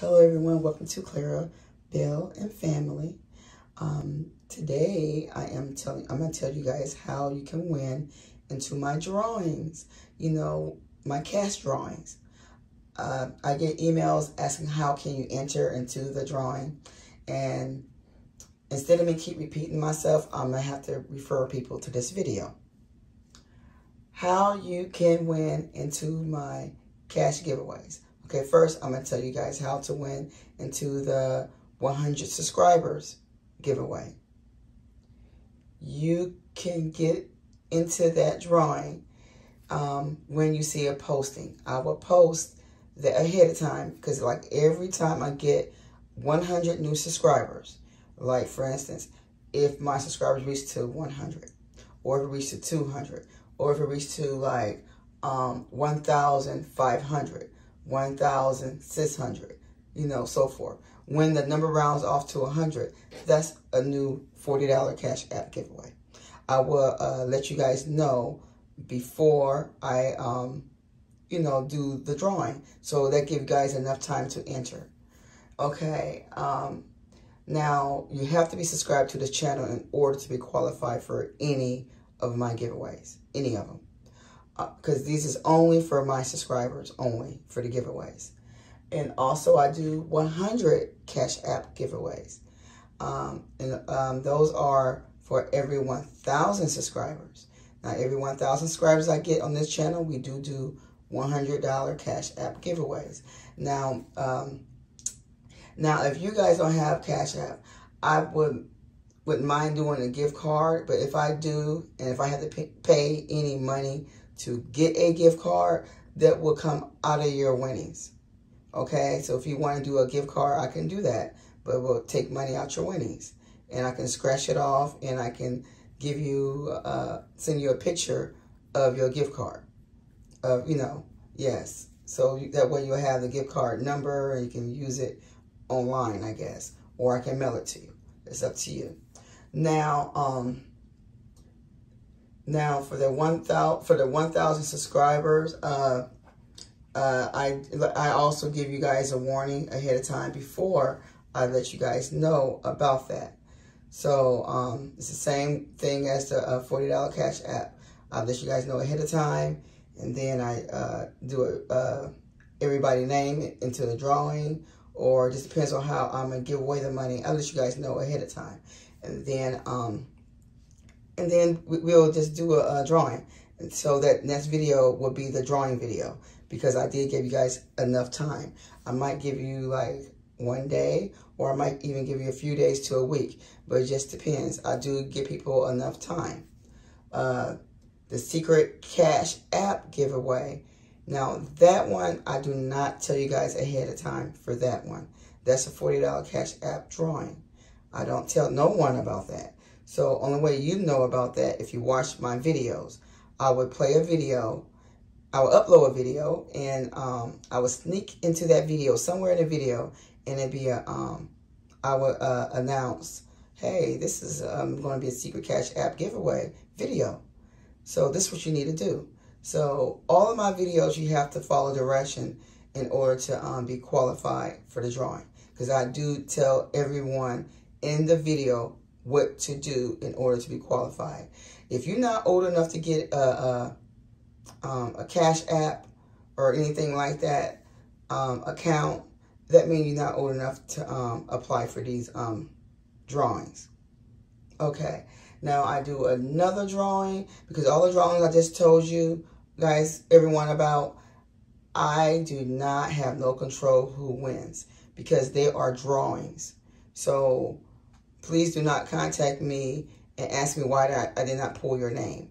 Hello everyone, welcome to Clara Bell and Family. Um, today I am telling I'm gonna tell you guys how you can win into my drawings. You know, my cast drawings. Uh, I get emails asking how can you enter into the drawing and instead of me keep repeating myself, I'm gonna have to refer people to this video. How you can win into my cash giveaways. Okay, first I'm going to tell you guys how to win into the 100 subscribers giveaway. You can get into that drawing um, when you see a posting. I will post that ahead of time because like every time I get 100 new subscribers, like for instance, if my subscribers reach to 100 or if it reach to 200 or if it reach to like um, 1,500 1,600, you know, so forth. When the number rounds off to 100, that's a new $40 cash app giveaway. I will uh, let you guys know before I, um, you know, do the drawing. So that gives you guys enough time to enter. Okay. Um, now, you have to be subscribed to the channel in order to be qualified for any of my giveaways. Any of them because this is only for my subscribers only for the giveaways. And also I do 100 Cash App giveaways. Um, and um, those are for every 1,000 subscribers. Now, every 1,000 subscribers I get on this channel, we do do $100 Cash App giveaways. Now, um, now if you guys don't have Cash App, I would wouldn't mind doing a gift card, but if I do, and if I have to pay any money to get a gift card that will come out of your winnings. Okay, so if you want to do a gift card, I can do that, but it will take money out your winnings. And I can scratch it off and I can give you, uh, send you a picture of your gift card. Of, you know, yes. So that way you'll have the gift card number and you can use it online, I guess. Or I can mail it to you. It's up to you. Now, um, now for the one thousand for the one thousand subscribers, uh, uh, I I also give you guys a warning ahead of time before I let you guys know about that. So um, it's the same thing as the uh, forty dollar cash app. I let you guys know ahead of time, and then I uh, do it. Uh, everybody name into the drawing, or just depends on how I'm gonna give away the money. I'll let you guys know ahead of time, and then um, and then we'll just do a, a drawing. So that next video will be the drawing video because I did give you guys enough time. I might give you like one day or I might even give you a few days to a week, but it just depends. I do give people enough time. Uh, the secret cash app giveaway. Now that one, I do not tell you guys ahead of time for that one. That's a $40 cash app drawing. I don't tell no one about that. So only way you know about that if you watch my videos. I would play a video, I would upload a video, and um, I would sneak into that video, somewhere in the video, and it'd be a, um, I would uh, announce, hey, this is um, going to be a Secret Cash app giveaway video. So this is what you need to do. So all of my videos, you have to follow direction in order to um, be qualified for the drawing. Because I do tell everyone in the video what to do in order to be qualified. If you're not old enough to get a, a, um, a cash app or anything like that um, account, that means you're not old enough to um, apply for these um, drawings. Okay, now I do another drawing because all the drawings I just told you guys, everyone about, I do not have no control who wins because they are drawings. So please do not contact me and ask me why I, did not pull your name.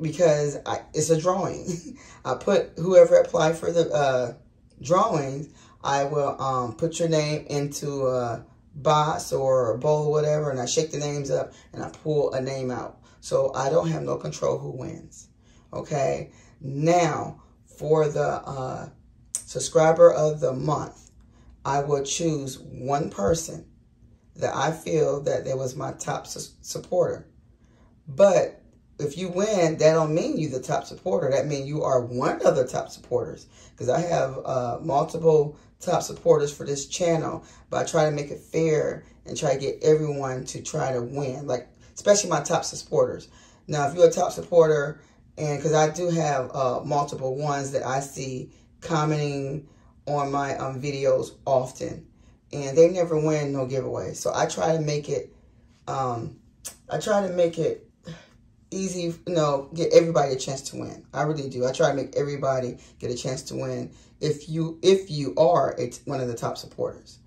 Because I, it's a drawing. I put whoever applied for the uh, drawings, I will um, put your name into a box or a bowl or whatever, and I shake the names up and I pull a name out. So I don't have no control who wins. Okay. Now, for the uh, subscriber of the month, I will choose one person that I feel that there was my top su supporter. But if you win, that don't mean you the top supporter. That means you are one of the top supporters. Because I have uh, multiple top supporters for this channel, but I try to make it fair and try to get everyone to try to win. Like especially my top supporters. Now, if you're a top supporter, and because I do have uh, multiple ones that I see commenting on my um, videos often, and they never win no giveaway. So I try to make it, um, I try to make it easy, you know, get everybody a chance to win. I really do. I try to make everybody get a chance to win if you if you are a, one of the top supporters.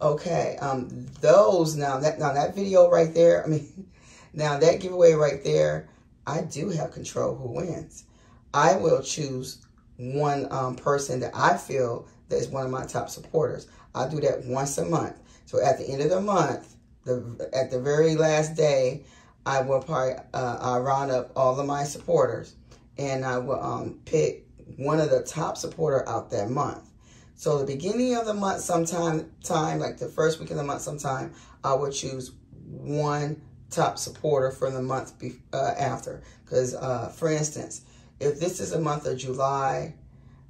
Okay, um, those now that now that video right there. I mean, now that giveaway right there, I do have control who wins. I will choose one um, person that I feel that is one of my top supporters. I do that once a month. So at the end of the month, the at the very last day, I will probably uh, I round up all of my supporters, and I will um, pick one of the top supporter out that month. So the beginning of the month, sometime time like the first week of the month, sometime I will choose one top supporter for the month be, uh, after. Because, uh, for instance, if this is a month of July,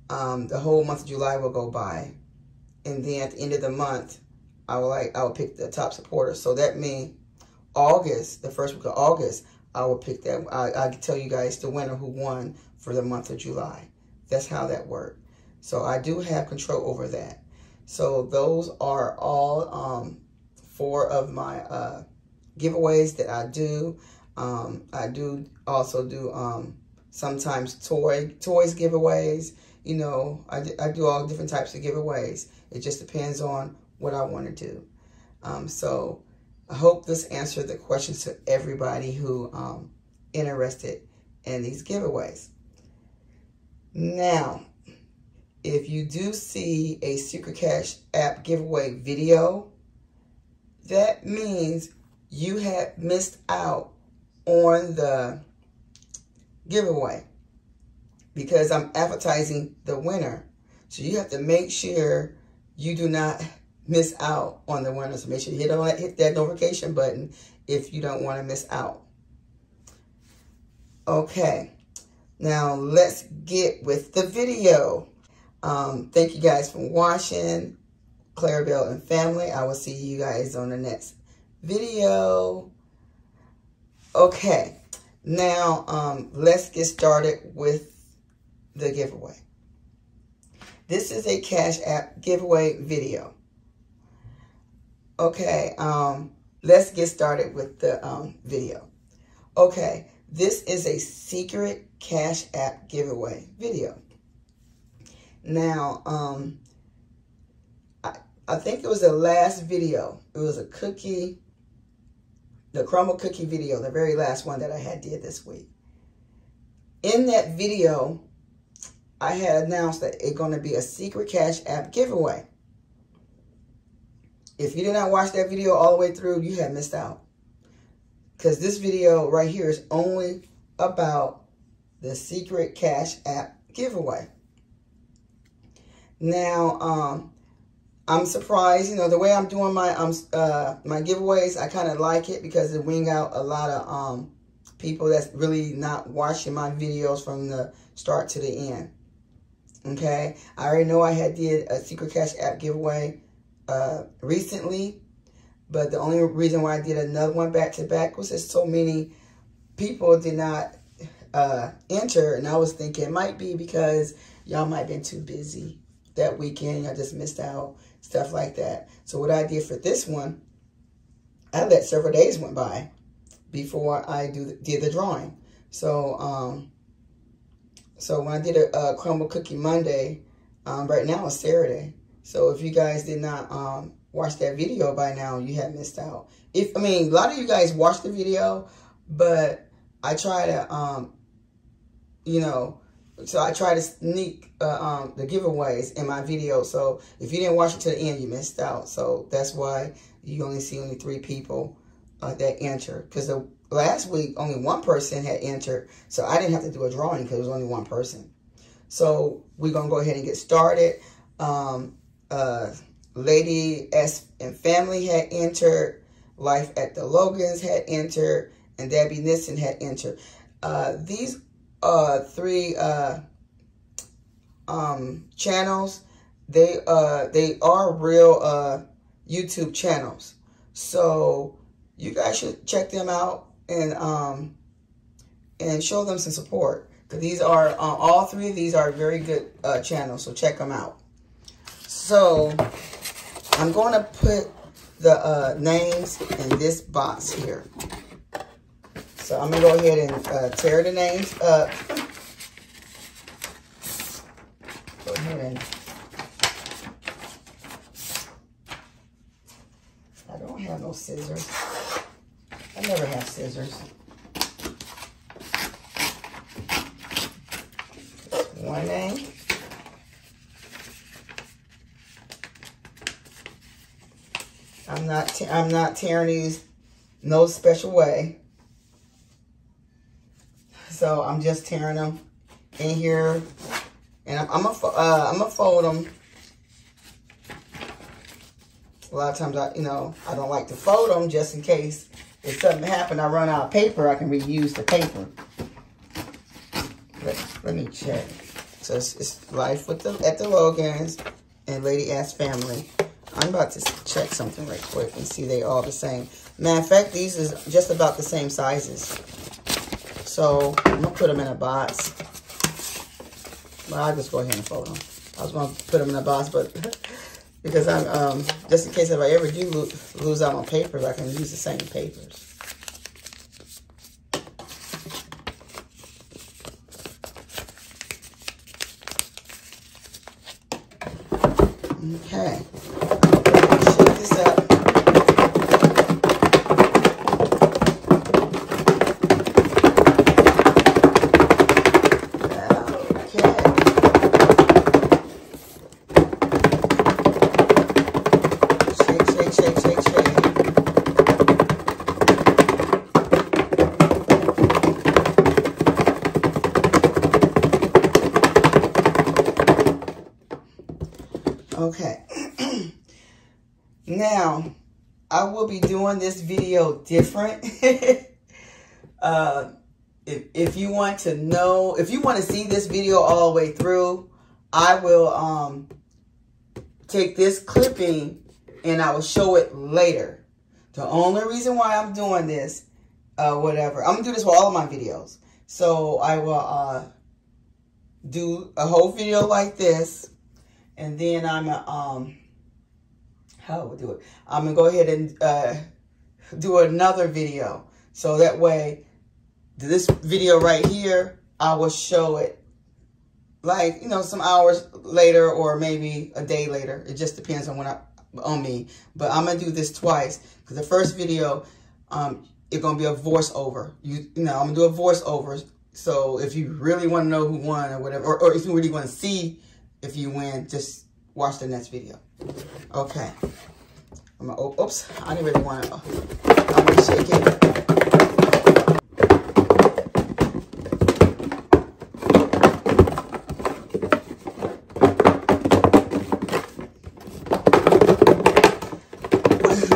um, the whole month of July will go by. And then at the end of the month, I will like I will pick the top supporter. So that means August, the first week of August, I will pick that. I, I tell you guys the winner who won for the month of July. That's how that worked. So I do have control over that. So those are all um, four of my uh, giveaways that I do. Um, I do also do um, sometimes toy toys giveaways. You know, I, I do all different types of giveaways. It just depends on what I want to do. Um, so I hope this answered the questions to everybody who um, interested in these giveaways. Now, if you do see a Secret Cash app giveaway video, that means you have missed out on the giveaway because I'm advertising the winner. So you have to make sure you do not miss out on the winner. So make sure you hit, hit that notification button if you don't want to miss out. Okay, now let's get with the video. Um, thank you guys for watching. Clarabelle and family. I will see you guys on the next video. Okay, now um, let's get started with the giveaway. This is a Cash App giveaway video. Okay, um, let's get started with the um, video. Okay, this is a secret Cash App giveaway video. Now, um, I, I think it was the last video. It was a cookie the crumble cookie video, the very last one that I had did this week. In that video, I had announced that it's going to be a secret cash app giveaway. If you did not watch that video all the way through, you have missed out. Because this video right here is only about the secret cash app giveaway. Now, um, I'm surprised, you know, the way I'm doing my um uh my giveaways, I kind of like it because it wing out a lot of um people that's really not watching my videos from the start to the end. Okay, I already know I had did a Secret Cash app giveaway uh recently, but the only reason why I did another one back to back was that so many people did not uh enter, and I was thinking it might be because y'all might have been too busy that weekend. I just missed out stuff like that. So what I did for this one, I let several days went by before I do did the drawing. So um, so when I did a, a crumble cookie Monday, um, right now it's Saturday. So if you guys did not um, watch that video by now, you have missed out. If I mean, a lot of you guys watched the video, but I try to, um, you know, so I try to sneak uh, um, the giveaways in my video. So if you didn't watch it to the end, you missed out. So that's why you only see only three people uh, that enter. Because the last week, only one person had entered. So I didn't have to do a drawing because it was only one person. So we're going to go ahead and get started. Um, uh, Lady S and Family had entered. Life at the Logans had entered. And Debbie Nixon had entered. Uh, these uh, three uh, um, channels, they uh, they are real uh, YouTube channels. So you guys should check them out and um, and show them some support. Because these are, uh, all three of these are very good uh, channels, so check them out. So, I'm going to put the uh, names in this box here. So, I'm going to go ahead and uh, tear the names up. Go ahead and... I don't have no scissors. I never have scissors. one name. I'm not I'm not tearing these no special way. So I'm just tearing them in here, and I'm, I'm gonna uh, fold them. A lot of times I you know I don't like to fold them just in case if something happen I run out of paper I can reuse the paper. Let, let me check. So it's, it's life with the at the Logans and Lady S family. I'm about to check something right quick and see they all the same. Matter of fact, these is just about the same sizes. So I'm gonna put them in a box. Well, I'll just go ahead and fold them. I was gonna put them in a box, but because I'm um, just in case if I ever do lose, lose out on papers, I can use the same papers. Okay. Shake this up. Okay. now, I will be doing this video different. uh, if, if you want to know, if you want to see this video all the way through, I will um, take this clipping and I will show it later. The only reason why I'm doing this, uh, whatever, I'm going to do this for all of my videos. So I will uh, do a whole video like this and then I'm a, um, how do it? I'm gonna go ahead and uh, do another video. So that way, this video right here, I will show it like, you know, some hours later or maybe a day later. It just depends on when I, on me. But I'm gonna do this twice because the first video, um, it's gonna be a voiceover. You, you know, I'm gonna do a voiceover. So if you really want to know who won or whatever, or, or if you really want to see if you win, just watch the next video. Okay. I'm gonna, oh, oops, I didn't really want to, I'm gonna shake it.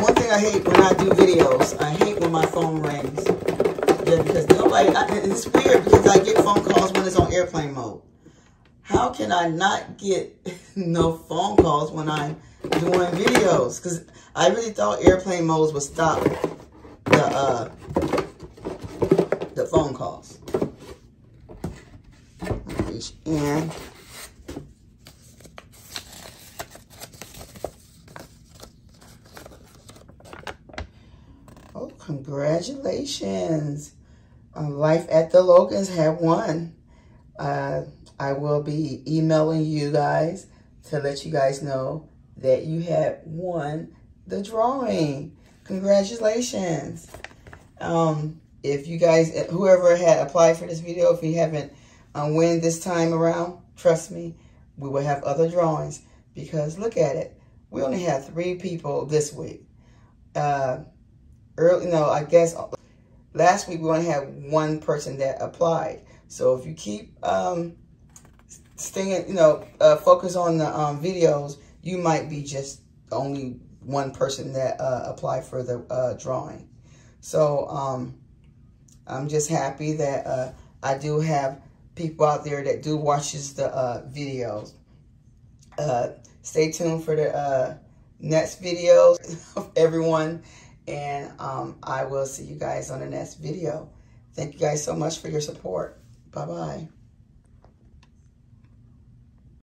One thing I hate when I do videos, I hate when my phone rings. Yeah, because nobody, I, it's weird because I get phone calls when it's on airplane mode I not get no phone calls when I'm doing videos? Because I really thought airplane modes would stop the uh, the phone calls. Reach in. Oh, congratulations. Uh, Life at the Logans have won. Uh, I will be emailing you guys to let you guys know that you had won the drawing. Congratulations. Um, if you guys, whoever had applied for this video, if you haven't um, win this time around, trust me, we will have other drawings because look at it. We only have three people this week. Uh, early, no, I guess last week we only had one person that applied. So if you keep um, staying, you know, uh, focus on the um, videos, you might be just only one person that uh, applied for the uh, drawing. So, um, I'm just happy that uh, I do have people out there that do watches the uh, videos. Uh, stay tuned for the uh, next videos everyone. And um, I will see you guys on the next video. Thank you guys so much for your support. Bye-bye.